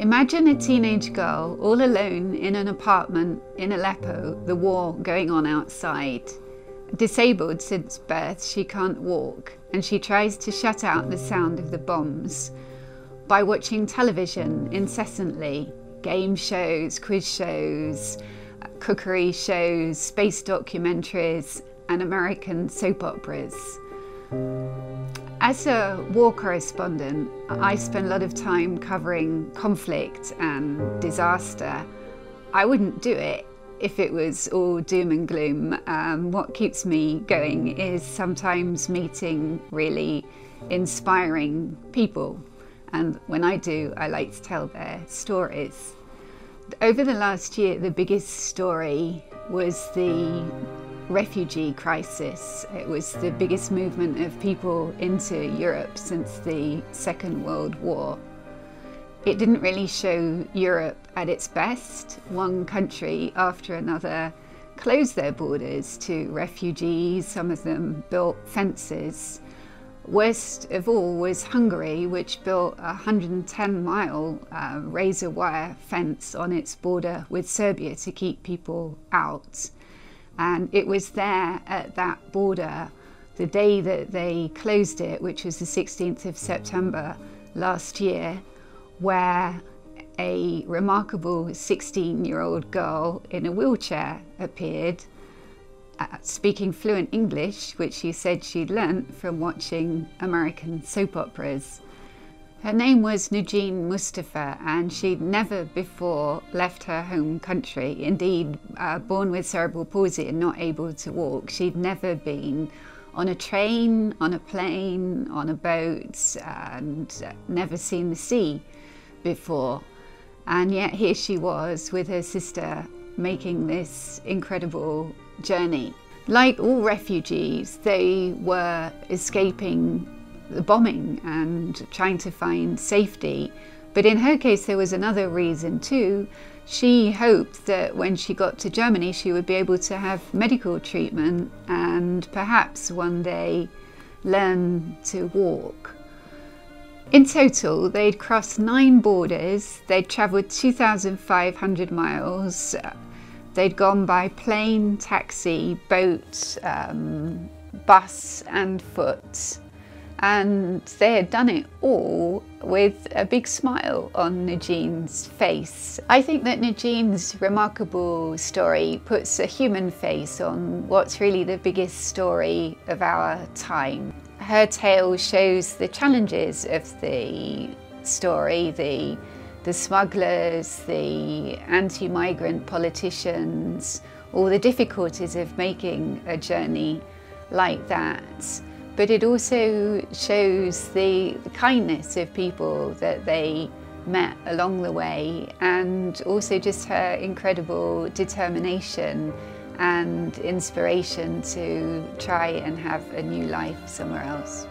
Imagine a teenage girl all alone in an apartment in Aleppo, the war going on outside. Disabled since birth, she can't walk, and she tries to shut out the sound of the bombs by watching television incessantly game shows, quiz shows, cookery shows, space documentaries, and American soap operas. As a war correspondent, I spend a lot of time covering conflict and disaster. I wouldn't do it if it was all doom and gloom. Um, what keeps me going is sometimes meeting really inspiring people. And when I do, I like to tell their stories. Over the last year, the biggest story was the refugee crisis. It was the biggest movement of people into Europe since the Second World War. It didn't really show Europe at its best. One country after another closed their borders to refugees, some of them built fences. Worst of all was Hungary, which built a 110 mile uh, razor wire fence on its border with Serbia to keep people out. And it was there at that border, the day that they closed it, which was the 16th of September last year, where a remarkable 16 year old girl in a wheelchair appeared, uh, speaking fluent English, which she said she'd learnt from watching American soap operas. Her name was Nujeen Mustafa, and she'd never before left her home country. Indeed, uh, born with cerebral palsy and not able to walk, she'd never been on a train, on a plane, on a boat, and never seen the sea before. And yet, here she was with her sister making this incredible journey. Like all refugees, they were escaping the bombing and trying to find safety. But in her case, there was another reason too. She hoped that when she got to Germany, she would be able to have medical treatment and perhaps one day learn to walk. In total, they'd crossed nine borders, they'd travelled 2,500 miles, they'd gone by plane, taxi, boat, um, bus, and foot and they had done it all with a big smile on Nujeen's face. I think that Nujeen's remarkable story puts a human face on what's really the biggest story of our time. Her tale shows the challenges of the story, the, the smugglers, the anti-migrant politicians, all the difficulties of making a journey like that but it also shows the, kindness of people that they met along the way and also just her incredible determination and inspiration to try and have a new life somewhere else.